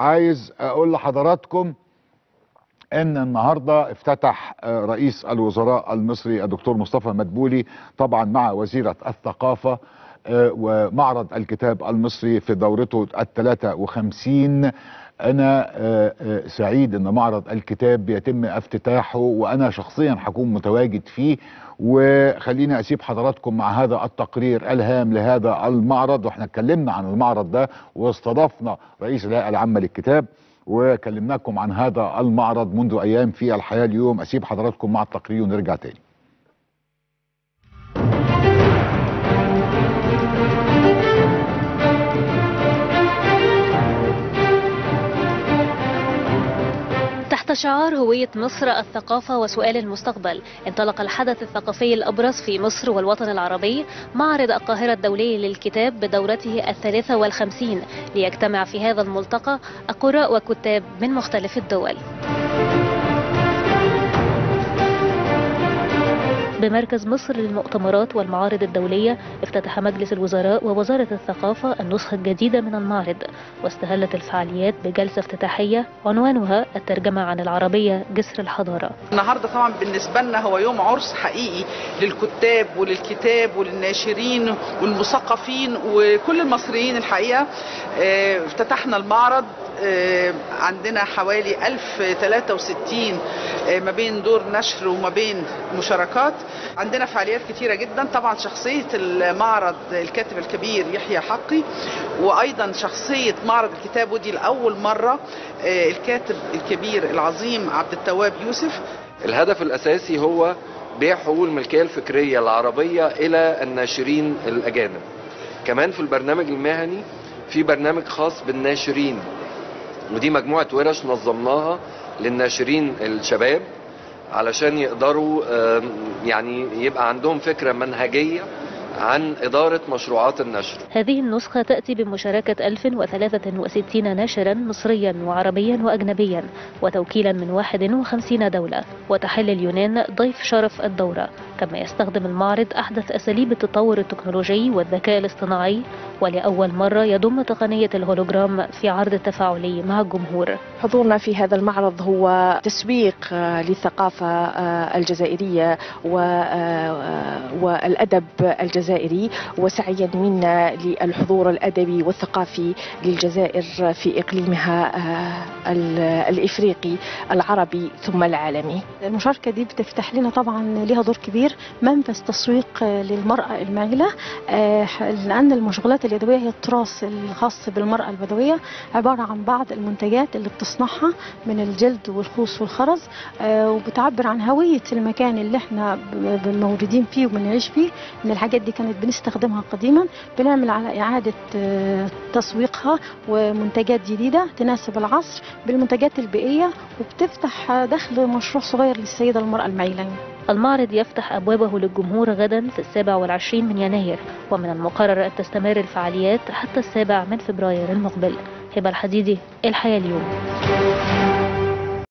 عايز أقول لحضراتكم إن النهارده افتتح آه، رئيس الوزراء المصري الدكتور مصطفى مدبولي طبعا مع وزيرة الثقافة آه، ومعرض الكتاب المصري في دورته ال 53 أنا آه، آه، سعيد إن معرض الكتاب بيتم افتتاحه وأنا شخصيا هكون متواجد فيه وخليني أسيب حضراتكم مع هذا التقرير الهام لهذا المعرض. وإحنا اتكلمنا عن المعرض ده واستضفنا رئيس الهيئة العامة للكتاب وكلمناكم عن هذا المعرض منذ أيام في الحياة اليوم. أسيب حضراتكم مع التقرير ونرجع تاني. تحت شعار هوية مصر الثقافة وسؤال المستقبل. انطلق الحدث الثقافي الأبرز في مصر والوطن العربي معرض القاهرة الدولي للكتاب بدورته الثالثة والخمسين. ليجتمع في هذا الملتقى قراء وكتاب من مختلف الدول. بمركز مصر للمؤتمرات والمعارض الدولية افتتح مجلس الوزراء ووزارة الثقافة النسخة الجديدة من المعرض واستهلت الفعاليات بجلسة افتتاحية عنوانها الترجمة عن العربية جسر الحضارة. النهارده طبعا بالنسبة لنا هو يوم عرس حقيقي للكتاب وللكتاب وللناشرين والمثقفين وكل المصريين الحقيقة. آه، افتتحنا المعرض عندنا حوالي 1063 آه، ما بين دور نشر وما بين مشاركات. عندنا فعاليات كتيرة جدا. طبعا شخصية المعرض الكاتب الكبير يحيى حقي وأيضا شخصية معرض الكتاب ودي لأول مرة آه، الكاتب الكبير العظيم عبد التواب يوسف. الهدف الأساسي هو بيع حقوق الملكية الفكرية العربية إلى الناشرين الأجانب. كمان في البرنامج المهني في برنامج خاص بالناشرين. ودي مجموعة ورش نظمناها للناشرين الشباب علشان يقدروا يعني يبقى عندهم فكرة منهجية عن إدارة مشروعات النشر. هذه النسخة تأتي بمشاركة 1063 ناشرا مصريا وعربيا وأجنبيا وتوكيلا من 51 دولة وتحل اليونان ضيف شرف الدورة. كما يستخدم المعرض أحدث أساليب التطور التكنولوجي والذكاء الاصطناعي ولأول مرة يضم تقنية الهولوجرام في عرض تفاعلي مع الجمهور. حضورنا في هذا المعرض هو تسويق آه، للثقافة آه، الجزائرية آه، والأدب الجزائري وسعيا منا للحضور الأدبي والثقافي للجزائر في إقليمها ال- الإفريقي العربي ثم العالمي. المشاركة دي بتفتح لنا طبعا لها دور كبير منفذ تسويق للمرأة المعيلة لأن المشغولات اليدوية هي التراث الخاص بالمرأة البدوية عبارة عن بعض المنتجات اللي بتصنعها من الجلد والخوص والخرز آه، وبتعبر عن هوية المكان اللي إحنا موجودين فيه وبنعيش فيه إن الحاجات دي كانت بنستخدمها قديما بنعمل على إعادة آه، تسويقها ومنتجات جديدة تناسب العصر بالمنتجات البيئية وبتفتح دخل مشروع صغير للسيدة المرأة المعيلة. المعرض يفتح أبوابه للجمهور غدا في السابع والعشرين من يناير ومن المقرر أن تستمر الفعاليات حتى السابع من فبراير المقبل. هبة الحديدي الحياة اليوم.